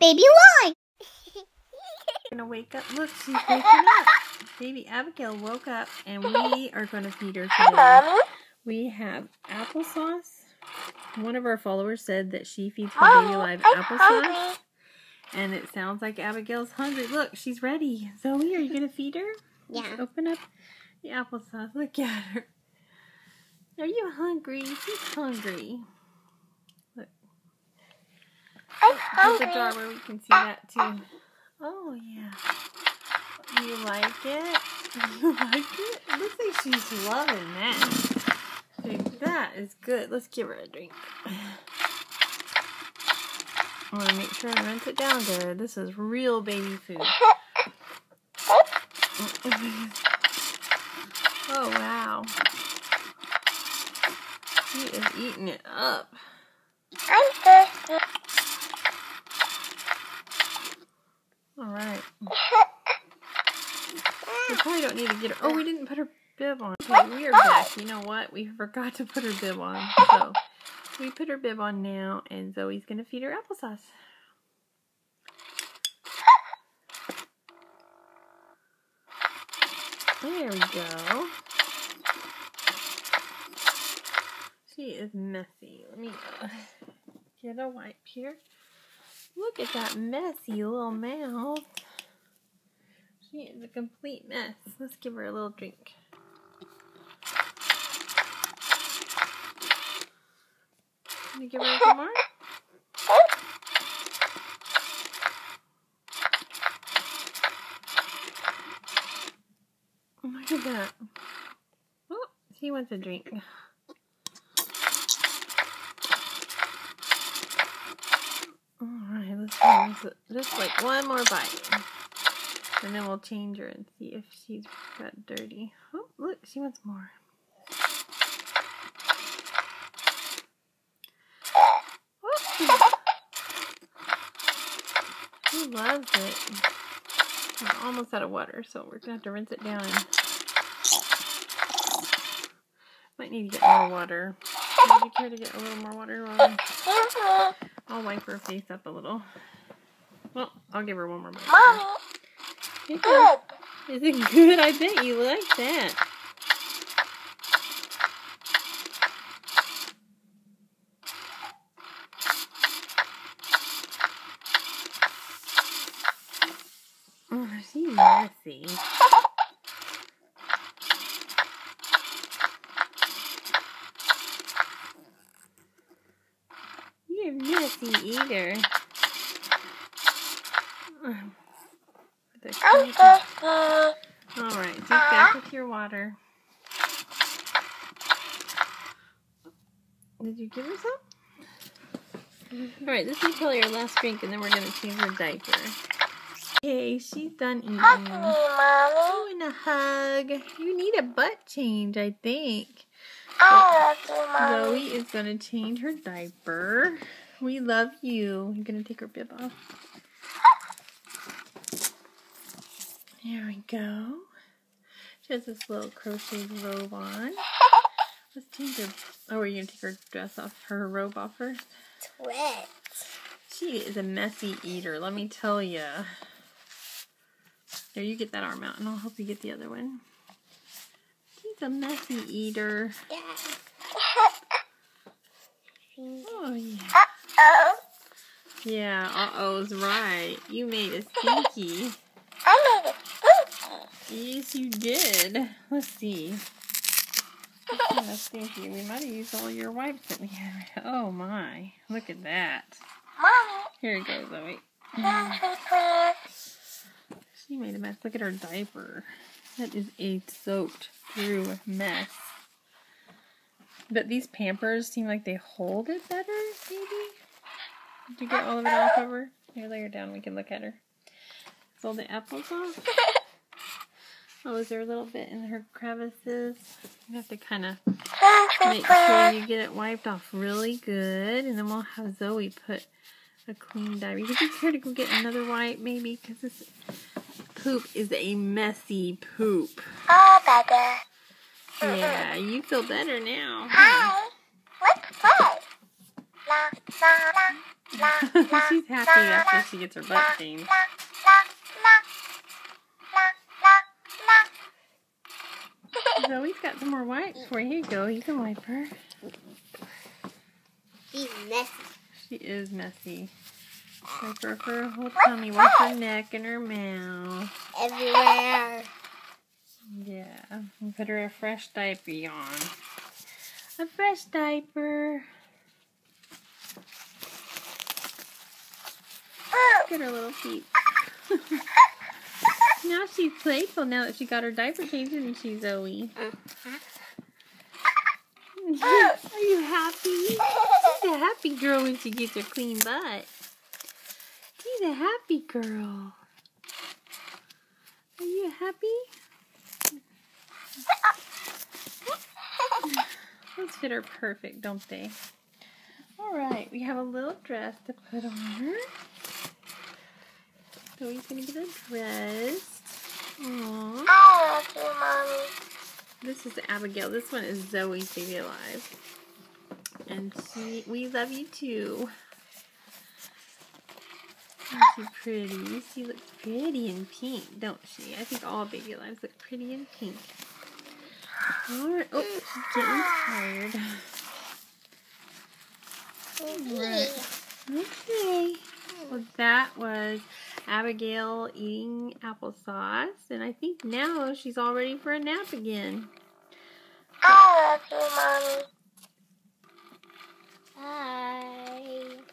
Baby Lime. gonna wake up. Look, she's waking up. Baby Abigail woke up, and we are gonna feed her today. We have applesauce. One of our followers said that she feeds her Baby Alive applesauce. And it sounds like Abigail's hungry. Look, she's ready. Zoe, are you gonna feed her? Yeah. Open up the applesauce. Look at her. Are you hungry? She's hungry. Look. I'm There's oh, a jar oh. where we can see that too. Oh yeah. You like it? You like it? It looks like she's loving that. Dude, that is good. Let's give her a drink. I want to make sure I rinse it down good. This is real baby food. Oh wow. She is eating it up. I'm thirsty. Alright. We probably don't need to get her. Oh, we didn't put her bib on. Okay, we are back. You know what? We forgot to put her bib on. So, we put her bib on now, and Zoe's going to feed her applesauce. There we go. She is messy. Let me get a wipe here. Look at that messy little mouth. She is a complete mess. Let's give her a little drink. Can you give her some more? Look at that. Oh, she oh, wants a drink. Alright, let's this, just like one more bite. And then we'll change her and see if she's got dirty. Oh, look, she wants more. Oh. She loves it. I'm almost out of water, so we're gonna have to rinse it down. Might need to get more water. Would you care to get a little more water? Ron? Mm-hmm. I'll wipe her face up a little. Well, I'll give her one more bite. Mommy, Is it good? I bet you like that. Oh, she's messy. You're messy eater. Put the I'm cookies- thirsty. all right, take back uh-huh. with your water. Did you give her some? All right, this is probably our last drink, and then we're gonna change her diaper. Okay, she's done eating. Hug me, Mommy. Oh, and a hug. You need a butt change, I think. I love you, Mommy. Zoe is gonna change her diaper. We love you. You're gonna take her bib off. There we go. She has this little crocheted robe on. Let's change her. Oh, are you gonna take her dress off, her robe off first? Wet. She is a messy eater, let me tell you. Here, you get that arm out, and I'll help you get the other one. She's a messy eater. Oh, yeah. Uh-oh. Yeah, uh-oh's right. You made a stinky. I made spooky. Yes, you did. Let's see. What kind of stinky? We might have used all your wipes that we have. Oh, my. Look at that. Mommy, Here it goes, Zoe. don't be please. She made a mess. Look at her diaper. That is a soaked through mess. But these Pampers seem like they hold it better, maybe? Did you get all of it off of her? Here, lay her down. We can look at her. Is all the apples off? Oh, is there a little bit in her crevices? You have to kind of make sure you get it wiped off really good. And then we'll have Zoe put a clean diaper. Would you care to go get another wipe, maybe? Because this poop is a messy poop. Oh, better. Yeah, you feel better now. Hi. Let's play. La, la, la. She's happy after she gets her butt changed. Zoe's got some more wipes for you. Here you go. You can wipe her. She's messy. She is messy. Ah. Wipe her for her whole tummy. Wipe her neck and her mouth. Everywhere. Yeah. And put her a fresh diaper on. A fresh diaper. Ah. Look at her little feet. Ah. now she's playful now that she got her diaper changed, isn't she, Zoe? Uh-huh. Are you happy? She's a happy girl when she gets her clean butt. She's a happy girl. Are you happy? Those fit her perfect, don't they? Alright, we have a little dress to put on her. Zoe's gonna get a dress. Aww. I love you, mommy. This is Abigail. This one is Zoe's baby alive. And she, we love you too. Isn't she pretty? She looks pretty in pink, don't she? I think all Baby Alives look pretty in pink. Alright. Oh, she's getting tired. Right. Okay. Well, that was Abigail eating applesauce. And I think now she's all ready for a nap again. I love you, mommy. Bye.